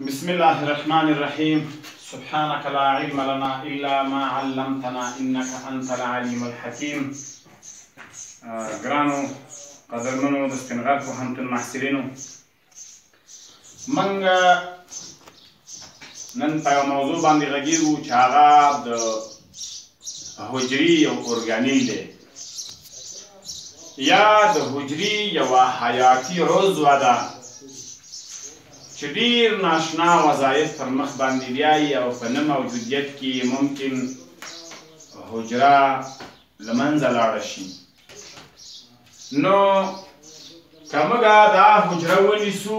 بسم الله الرحمن الرحيم سبحانك لا علم لنا إلا ما علمتنا إنك أنت العليم الحكيم ګرانو قدرمنو د سپینغر پوهنتون محصلینو موږ نن په یوه موضوع باندې غږیږو چې هغه د حجري یو ارګانیل دی یا د حجري یوه حیاتي عضوه ده چې ډیر ناشنا وظایف پر مخ باندې بیایي او په نه موجودیت کې ممکن حجره له منځه لاړه شي نو که موږ دا حجره ونیسو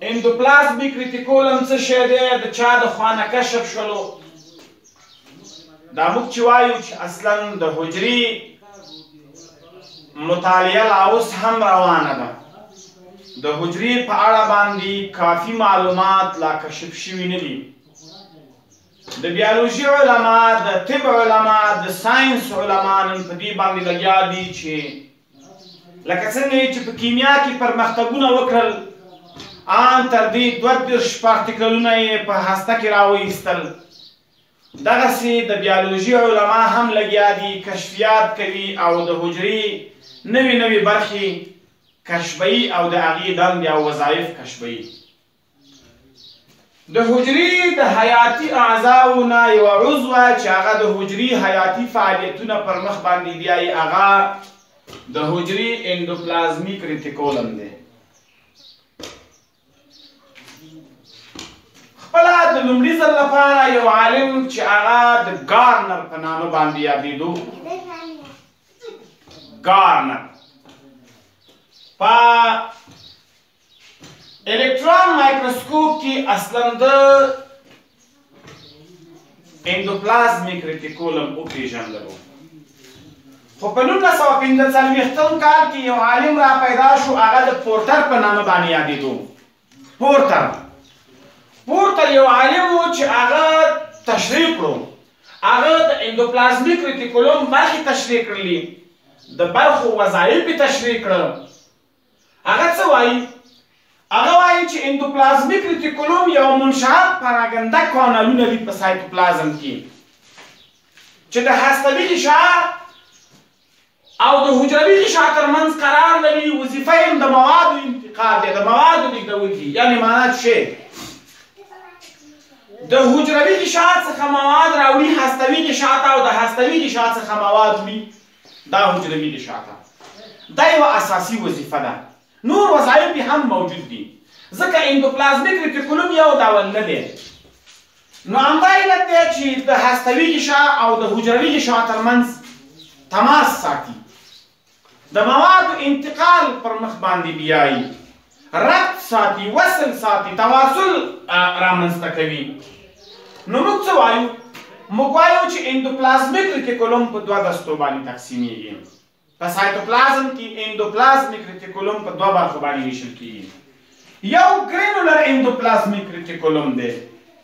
اندوپلازمیک ریتیکولم څه شی دی د چا د خوانه کشف شولو دا موږ چې وایو چې اصلا د حجري مطالعه لا اوس هم روانه ده د حجري په اړه باندې کافي معلومات لا کشف شوي نه دي د بیولوژي علما د طب علما د ساينس علما نن په دې باندې لګیا دي چې لکه څنګه یې چې په کیمیا کې پرمختګونه وکړل آن تر دې دوه دېرش پارتیکلونه یې په هسته کې راویستل دغسې د بیالوژي علما هم لګیا دي کشفیات کوي او د حجرې نوې نوې برخې کشفوي او د هغې دندې او وظایف کشفوي د حجري د حیاتي اعضاو نه یو عضوه چې هغه د حجري حیاتي فعالیتونه پر مخ باندې بیایي هغه د حجري اندوپلازمیک ریتیکولم دی خپل د لومړي ځل لپاره یو عالم چې هغه د ګارنر په نامه باندې یادېدو ګارنر په الکترون مایکروسکوپ کې اصلا د اندوپلازمیک ریټیکولم او پیژندلو خو په 1945 کال کې یو عالم را پیدا شو هغه د پورتر په نامه باندې یادېدو پورتر پورتر یو عالم و چې هغه تشریح کړو هغه د اندوپلازمیک ریټیکولم برخې تشریح کړلې د برخو وظایف تشریح کړل هغه څه وايي؟ هغه وايي چې اندوپلازمیک ریتیکولوم یو منشعب پراګنده کانالونه دي په سایتوپلازم کې چې د هستوي غشا او د حجروي غشا ترمنځ قرار لري وظیفه یې د موادو انتقال دی د موادو لیږدول دي یعنې معنا څه د حجروي غشا څخه مواد راوړي هستوي غشا ته او د هستوي غشا څخه مواد وړي دا حجروي اشاعته دا یوه اساسي وظیفه ده، نور وظایف یې هم موجود دي، ځکه اندوپلازمیک ریټیکولوم یو ډول نه دی، نو همدا علت دی چې د هستوي اشاع او د حجروي اشاع تر منځ تماس ساتي، د موادو انتقال پر مخ باندې بیایي. ربط ساتي، وصل ساتي، تواصل رامنځته کوي. نو موږ څه وایو؟ موږ وایو چې اندوپلازمیک ریتیکولوم په دوه دستو باندې تقسیمیږي. په سایتوپلازم کې اندوپلازمیک ریتیکولوم په دوه برخو باندې ویشل کیږي. یو ګرینولر اندوپلازمیک ریتیکولوم دی.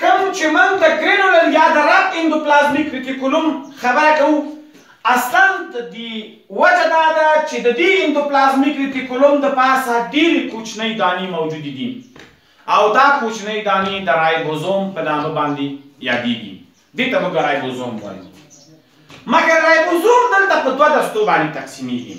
کوم چې موږ د ګرینولر یا د رپ اندوپلازمیک ریتیکولوم خبره کوو اصلا د دې وجه دا ده چې د دې اندوپلازمیک ریتیکولوم د پاسه ډیرې کوچنۍ دانې موجودې دي او دا کوچنۍ دانې د رایبوزوم په نامه باندې یادیږي دې ته موږ رایبوزوم وایو مګر رایبوزوم دلته په دوه دستو باندې تقسیمیږي.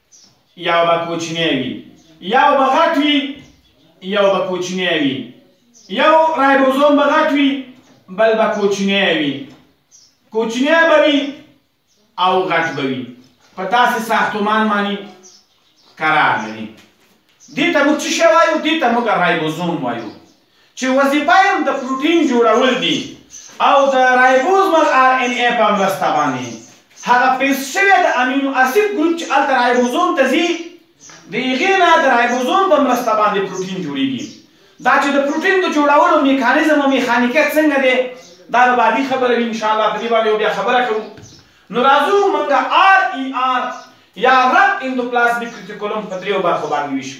یو به کوچنی وي یو به غټ وي یو به کوچنی وي یو رایبوزوم به غټ وي بل به کوچنی وي کوچنی به وي او غټ به وي په داسې ساختمان باندې قرار لري دې ته موږ څه شی وایو دې ته موږ رایبوزوم وایو چې وظیفه یې هم د پروټین جوړول دي او د رایبوزمل آر ان اې په مرسته باندې هغه پیست شوی د امینو اسید ګروپ چې هلته رایبوزوم ته ځي د هغې نه د رایبوزوم په مرسته باندې پروټین جوړیږي دا چې د پروټین د جوړولو میکانیزم او میخانیکیت څنګه دی دا به بعدي خبره وي ان شاء الله په دې باندې یو بیا خبره کوو نو راځو موږ آر ای آر یا رپ اندوپلازمیک ریټیکولم په دریو برخو باندې ویشو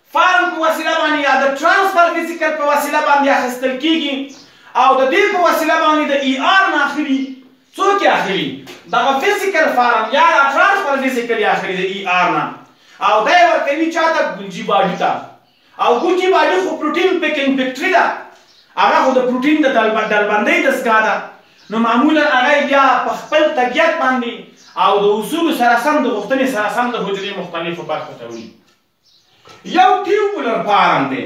فارم په وسیله باندې یا د ترانسفر ویسیکل په وسیله باندې اخیستل کیږي او د دې په وسیله باندې د ای آر نه اخلي څوک اخلي دغه ویسیکل فارم یا د ترانسفر ویسیکل اخلي د ای آر نه او دا ورکوي چاته ګلجی باډي ته او ګلجی باډي خو پروتین پیکینګ فیکټری ده هغه خو د پروتین د ډلبندۍ دستګاه ده نو معمولا هغه بیا په خپل طبیعت باندې او د اصول سره سم د غوښتنې سره سم د حجرې مختلفو برخو ته وړي یو ټیوبولر فارم دی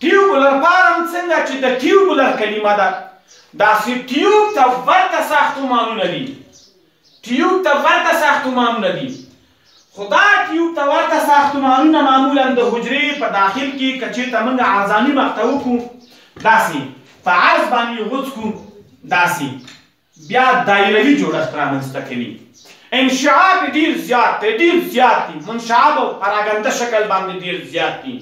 ټیوبولر فارم څنګه چې د ټیوبولر کلمه ده داسې ټیوب ته ورته ساختمانونه دي ټیوب ته ورته ساختمانونه دي خو دا ټیوب ته ورته ساختمانونه معمولا د حجرې په داخل کې که چېرته موږ عرضاني مقطع وکړو داسې په عرض باندې یې غوڅ کړو داسې بیا دایروي جوړښت رامنځته کوي انشعاب ډیر زیات دی ډیر زیات دی منشعب او پراګنده شکل باندې ډیر زیات دی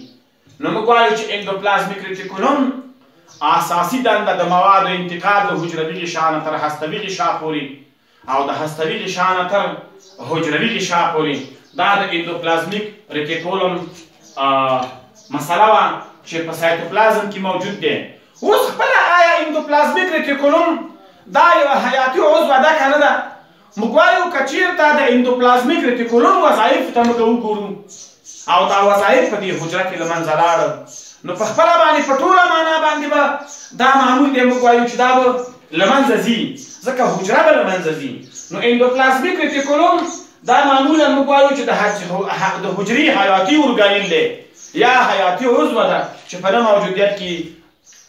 نو موږ وایو چې اندوپلازمیک ریټیکولوم اساسي دنده د موادو انتقال د حجروي غشا نه تر هستوي غشا پورې او د هستوي غشا نه تر حجروي غشا پورې دا د اندوپلازمیک ریټیکولوم مسله وه چې په سایتوپلازم کې موجود دی اوس خپله آیا اندوپلازمیک ریټیکولوم دا یو حیاتي عضو ده که نه ده موږ وایو که چیرته د اندوپلازمیک ریټیکولوم وظایف ته موږ وګورو او دا وظایف په دې حجره کې لمنځه لاړل نو په خپل باندې په ټوله معنا باندې به دا معمول دی موږ وایو چې دا به لمنځه ځي ځکه حجره به لمنځه ځي نو اندوپلازمیک ریټیکولوم دا معمولا موږ وایو چې د حجري حیاتي ارګانیل دی یا حیاتي عضو ده چې په نه موجودیت کې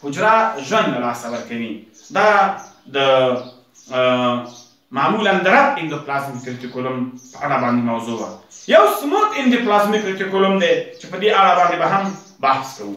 حجره ژوند له لاسه ورکوي دا د معمولا د رب اندوپلازمیک ریټیکولم په اړه باندې موضوع وه یو سموت اندوپلازمیک ریټیکولم دی چې په دې اړه باندې به هم بحث کوو